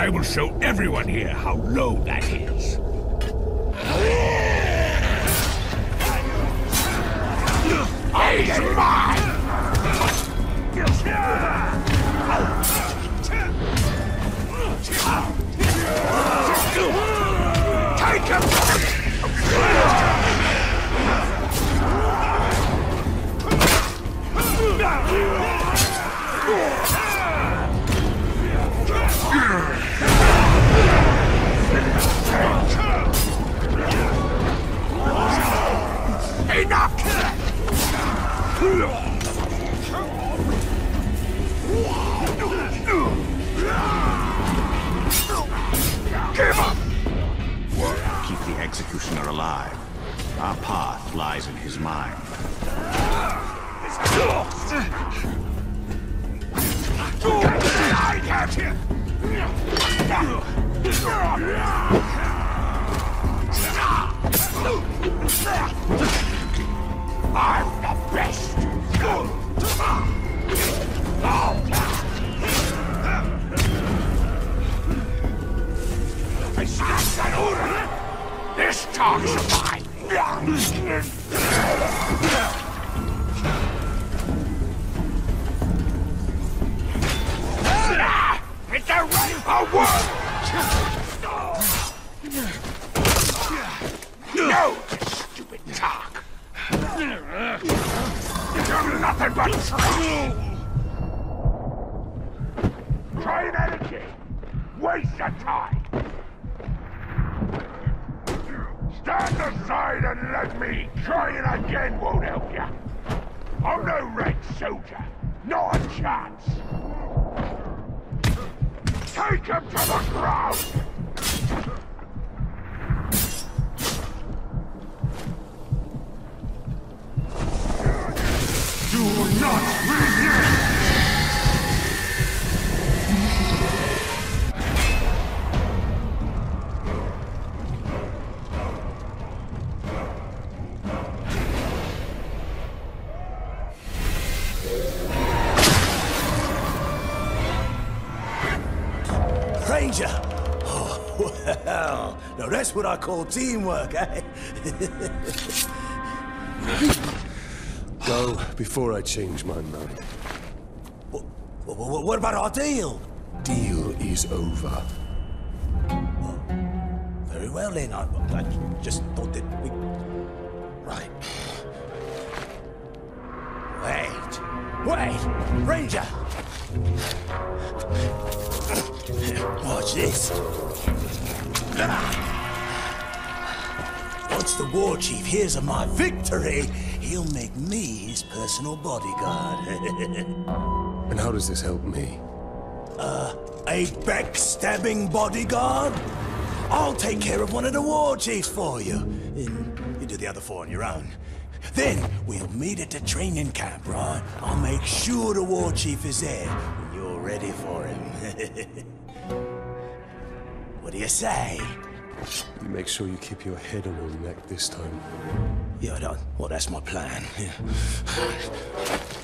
I will show everyone here how low that is. He's mine! Take him! Executioner alive. Our path lies in his mind. I got you! I'm This talk's mine! It's a right for work! No, stupid talk! You're nothing but trash! Try that again! Waste of time! Stand aside and let me! Trying again won't help you! I'm no red soldier! Not a chance! Take him to the ground! Oh, well, now that's what I call teamwork, eh? Go before I change my mind. What, what, what about our deal? Deal is over. Very well then, I, I just thought that we... Right. Wait, Ranger! Watch this. Once the war chief hears of my victory, he'll make me his personal bodyguard. And how does this help me? A backstabbing bodyguard? I'll take care of one of the war chiefs for you. And you do the other four on your own. Then we'll meet at the training camp, right? I'll make sure the war chief is there when you're ready for him. what do you say? You make sure you keep your head on your neck this time. Yeah, I don't. Well, that's my plan. Yeah.